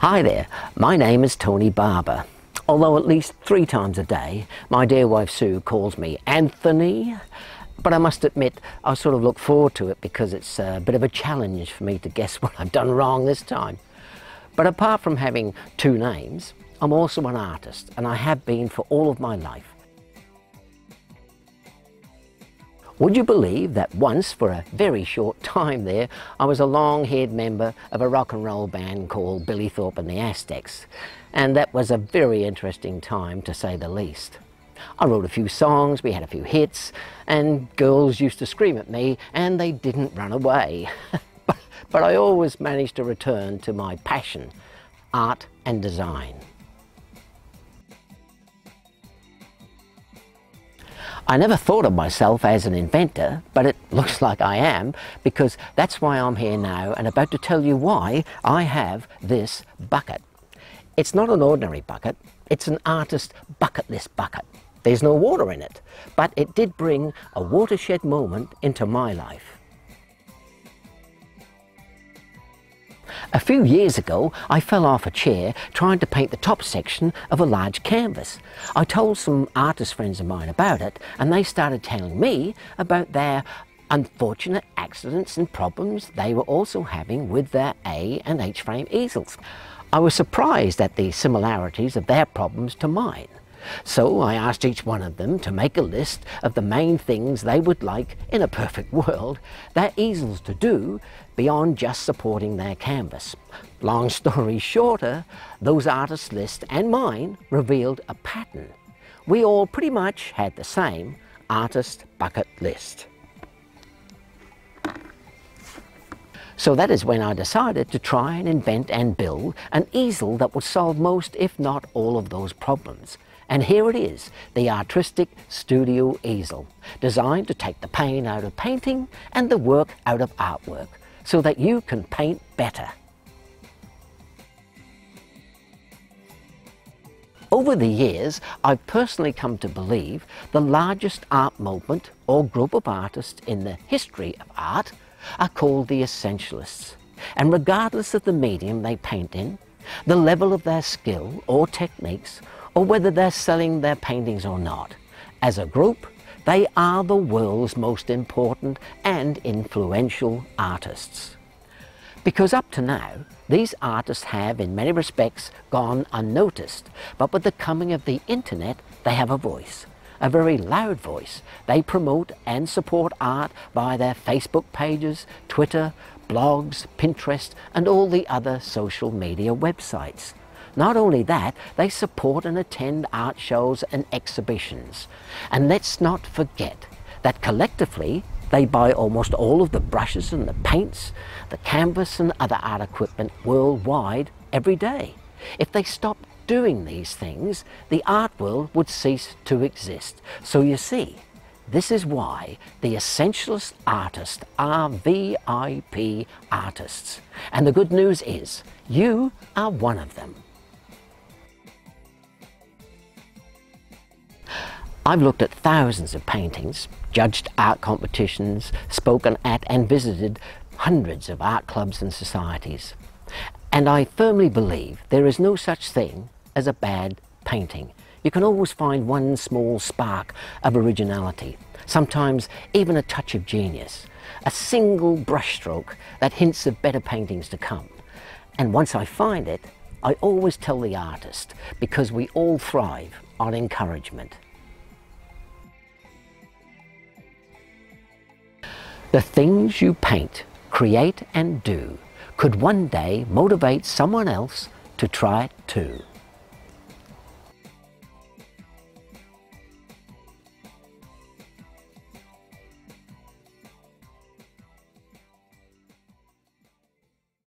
Hi there, my name is Tony Barber. Although at least three times a day, my dear wife Sue calls me Anthony. But I must admit, I sort of look forward to it because it's a bit of a challenge for me to guess what I've done wrong this time. But apart from having two names, I'm also an artist, and I have been for all of my life. Would you believe that once, for a very short time there, I was a long-haired member of a rock and roll band called Billy Thorpe and the Aztecs, and that was a very interesting time to say the least. I wrote a few songs, we had a few hits, and girls used to scream at me, and they didn't run away. but, but I always managed to return to my passion, art and design. I never thought of myself as an inventor, but it looks like I am because that's why I'm here now and about to tell you why I have this bucket. It's not an ordinary bucket, it's an artist bucket list bucket. There's no water in it, but it did bring a watershed moment into my life. A few years ago, I fell off a chair trying to paint the top section of a large canvas. I told some artist friends of mine about it, and they started telling me about their unfortunate accidents and problems they were also having with their A and H frame easels. I was surprised at the similarities of their problems to mine. So I asked each one of them to make a list of the main things they would like, in a perfect world, their easels to do beyond just supporting their canvas. Long story shorter, those artists' lists and mine revealed a pattern. We all pretty much had the same artist bucket list. So that is when I decided to try and invent and build an easel that would solve most, if not all, of those problems. And here it is, the Artristic Studio Easel, designed to take the pain out of painting and the work out of artwork, so that you can paint better. Over the years, I've personally come to believe the largest art movement or group of artists in the history of art are called the Essentialists. And regardless of the medium they paint in, the level of their skill or techniques, or whether they're selling their paintings or not. As a group, they are the world's most important and influential artists. Because up to now, these artists have, in many respects, gone unnoticed, but with the coming of the internet, they have a voice, a very loud voice. They promote and support art via their Facebook pages, Twitter, blogs, Pinterest, and all the other social media websites. Not only that, they support and attend art shows and exhibitions. And let's not forget that collectively they buy almost all of the brushes and the paints, the canvas and other art equipment worldwide every day. If they stopped doing these things, the art world would cease to exist. So you see, this is why the Essentialist artists are VIP artists. And the good news is, you are one of them. I've looked at thousands of paintings, judged art competitions, spoken at and visited hundreds of art clubs and societies. And I firmly believe there is no such thing as a bad painting. You can always find one small spark of originality, sometimes even a touch of genius, a single brushstroke that hints of better paintings to come. And once I find it, I always tell the artist because we all thrive on encouragement. The things you paint, create and do could one day motivate someone else to try it too.